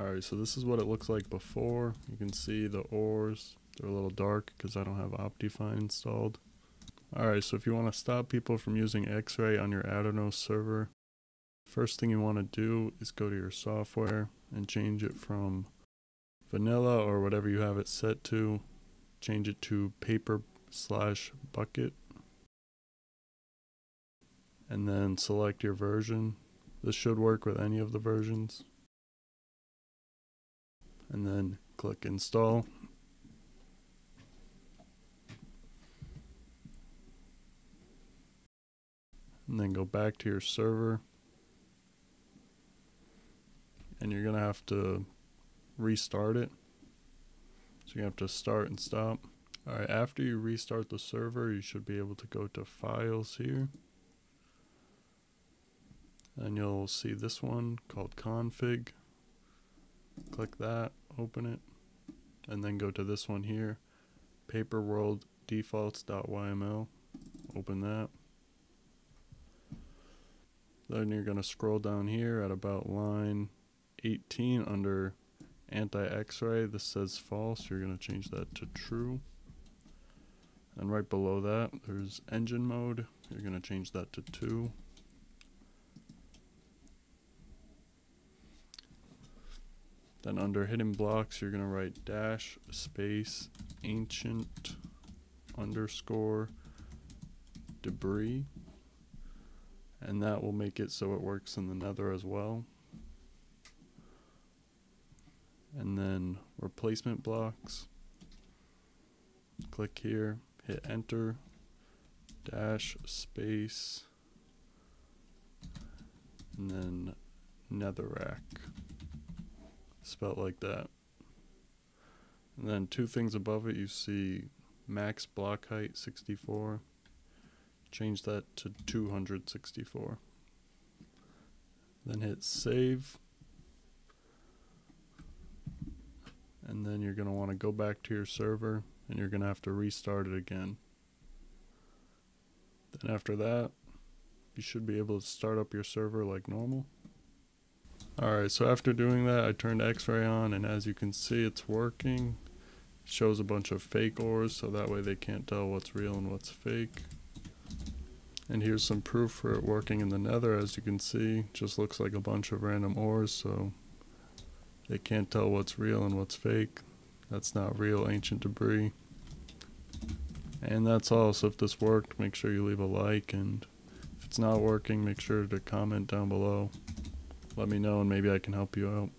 Alright, so this is what it looks like before. You can see the ores. They're a little dark because I don't have Optifine installed. Alright, so if you want to stop people from using X-Ray on your Aternos server, first thing you want to do is go to your software and change it from vanilla or whatever you have it set to. Change it to paper slash Bukkit. And then select your version. This should work with any of the versions and then click install. And then go back to your server. And you're going to have to restart it. So you have to start and stop. Alright, after you restart the server, you should be able to go to files here. And you'll see this one called config. Click that open it, and then go to this one here, paperworld defaults.yml. Open that. Then you're going to scroll down here at about line 18 under anti-X-ray. This says false. You're going to change that to true. And right below that, there's engine mode. You're going to change that to 2. Then under hidden blocks, you're going to write dash space ancient underscore debris. And that will make it so it works in the nether as well. And then replacement blocks. Click here, hit enter, dash space, and then netherrack spelt like that. And then two things above it, you see max block height 64. Change that to 264. Then hit save. And then you're going to want to go back to your server and you're going to have to restart it again. Then after that, you should be able to start up your server like normal. Alright, so after doing that, I turned x-ray on, and as you can see, it's working. It shows a bunch of fake ores, so that way they can't tell what's real and what's fake. And here's some proof for it working in the nether, as you can see. Just looks like a bunch of random ores, so they can't tell what's real and what's fake. That's not real ancient debris. And that's all, so if this worked, make sure you leave a like, and if it's not working, make sure to comment down below let me know and maybe I can help you out.